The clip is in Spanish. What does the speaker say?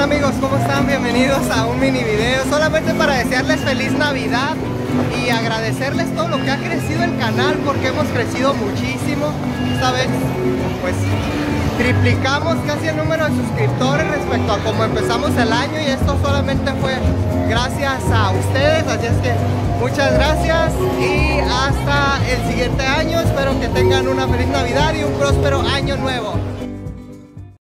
Amigos, cómo están? bienvenidos a un mini video solamente para desearles feliz Navidad y agradecerles todo lo que ha crecido el canal porque hemos crecido muchísimo. Esta vez pues triplicamos casi el número de suscriptores respecto a como empezamos el año y esto solamente fue gracias a ustedes, así es que muchas gracias y hasta el siguiente año, espero que tengan una feliz Navidad y un próspero año nuevo.